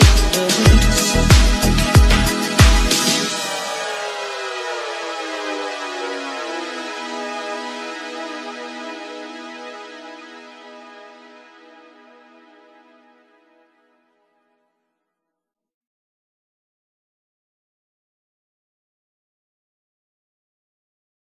the